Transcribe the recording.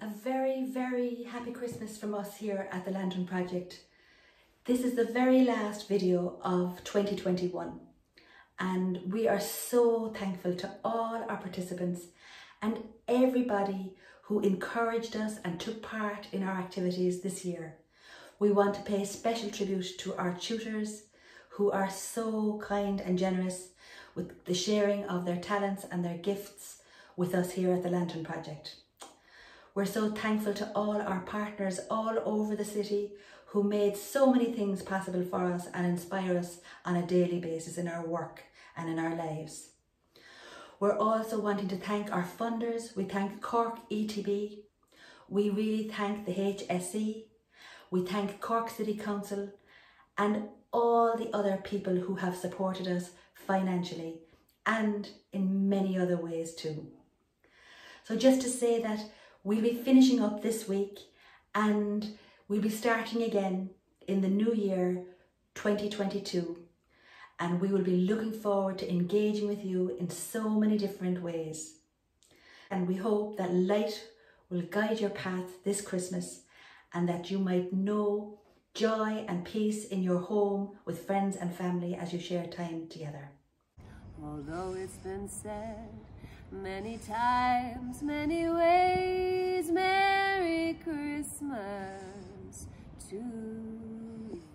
A very, very happy Christmas from us here at the Lantern Project. This is the very last video of 2021 and we are so thankful to all our participants and everybody who encouraged us and took part in our activities this year. We want to pay special tribute to our tutors who are so kind and generous with the sharing of their talents and their gifts with us here at the Lantern Project. We're so thankful to all our partners all over the city who made so many things possible for us and inspire us on a daily basis in our work and in our lives. We're also wanting to thank our funders. We thank Cork ETB. We really thank the HSE. We thank Cork City Council and all the other people who have supported us financially and in many other ways too. So just to say that we'll be finishing up this week and we'll be starting again in the new year 2022 and we will be looking forward to engaging with you in so many different ways. And we hope that light will guide your path this Christmas and that you might know joy and peace in your home with friends and family as you share time together. Although it's been said many times, many to.